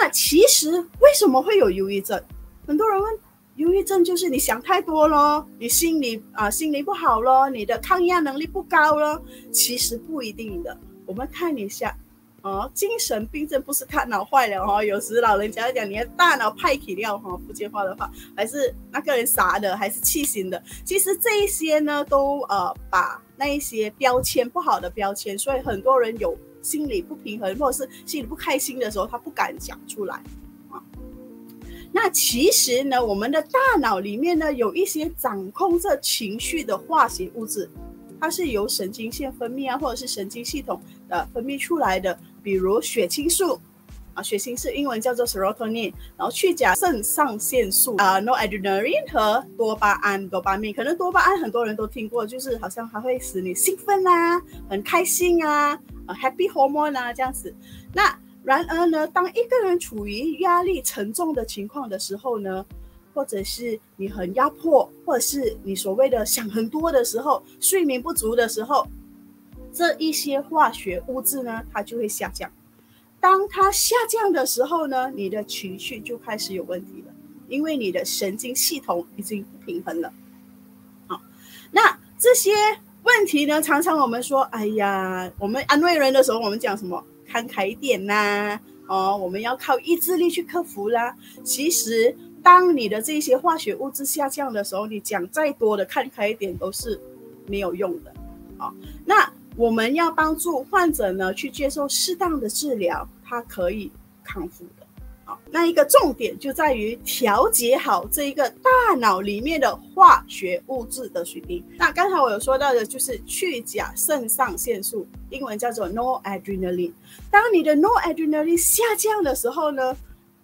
那其实为什么会有忧郁症？很多人问，忧郁症就是你想太多咯，你心理啊心理不好咯，你的抗压能力不高咯。其实不一定的，我们看一下。哦，精神病症不是大脑坏了哈，有时老人家讲你的大脑派体料哈，不接话的话，还是那个人傻的，还是气醒的。其实这一些呢，都呃把那一些标签不好的标签，所以很多人有心理不平衡或者是心里不开心的时候，他不敢讲出来啊。那其实呢，我们的大脑里面呢，有一些掌控这情绪的化学物质，它是由神经线分泌啊，或者是神经系统的分泌出来的。比如血清素啊，血清素英文叫做 serotonin，然后去甲肾上腺素啊，noradrenaline 和多巴胺，多巴胺，可能多巴胺很多人都听过，就是好像还会使你兴奋啊，很开心啊，，happy hormone 啊这样子。那然而呢，当一个人处于压力沉重的情况的时候呢，或者是你很压迫，或者是你所谓的想很多的时候，睡眠不足的时候。这一些化学物质呢，它就会下降。当它下降的时候呢，你的情绪就开始有问题了，因为你的神经系统已经不平衡了。好，那这些问题呢，常常我们说，哎呀，我们安慰人的时候，我们讲什么？看开一点呐，哦，我们要靠意志力去克服啦。其实，当你的这些化学物质下降的时候，你讲再多的看开一点都是没有用的。哦，那。我们要帮助患者呢去接受适当的治疗，他可以康复的。那一个重点就在于调节好这一个大脑里面的化学物质的水平。那刚才我有说到的就是去甲肾上腺素，英文叫做 noradrenaline。当你的 noradrenaline 下降的时候呢，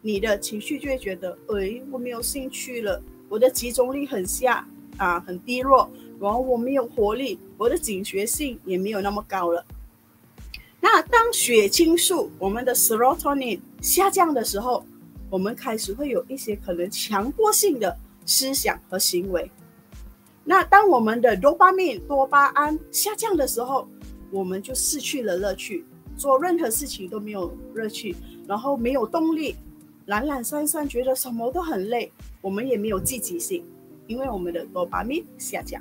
你的情绪就会觉得，哎，我没有兴趣了，我的集中力很下啊，很低落。然后我没有活力，我的警觉性也没有那么高了。那当血清素我们的 serotonin 下降的时候，我们开始会有一些可能强迫性的思想和行为。那当我们的多巴胺多巴胺下降的时候，我们就失去了乐趣，做任何事情都没有乐趣，然后没有动力，懒懒散散，觉得什么都很累，我们也没有积极性，因为我们的多巴胺下降。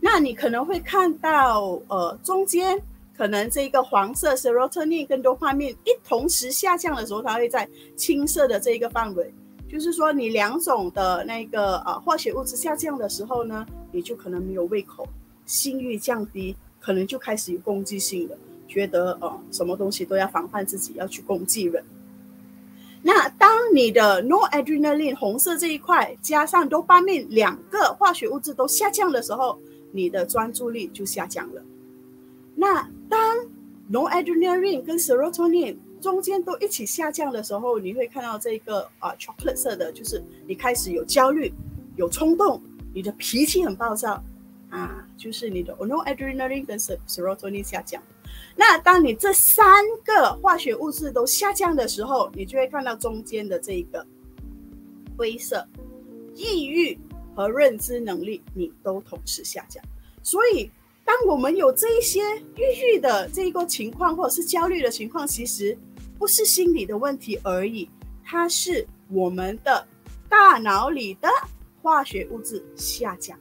那你可能会看到，呃，中间可能这个黄色 serotonin 跟多巴胺一同时下降的时候，它会在青色的这一个范围，就是说你两种的那个呃化学物质下降的时候呢，你就可能没有胃口，性欲降低，可能就开始有攻击性的，觉得呃什么东西都要防范自己，要去攻击人。那当你的 noradrenaline 红色这一块加上多巴胺两个化学物质都下降的时候，你的专注力就下降了。那当 noradrenaline 跟 serotonin 中间都一起下降的时候，你会看到这个啊 chocolate 色的，就是你开始有焦虑、有冲动，你的脾气很暴躁啊，就是你的 noradrenaline 跟 serotonin 下降。那当你这三个化学物质都下降的时候，你就会看到中间的这个灰色，抑郁。和认知能力，你都同时下降。所以，当我们有这一些抑郁的这一个情况，或者是焦虑的情况，其实不是心理的问题而已，它是我们的大脑里的化学物质下降。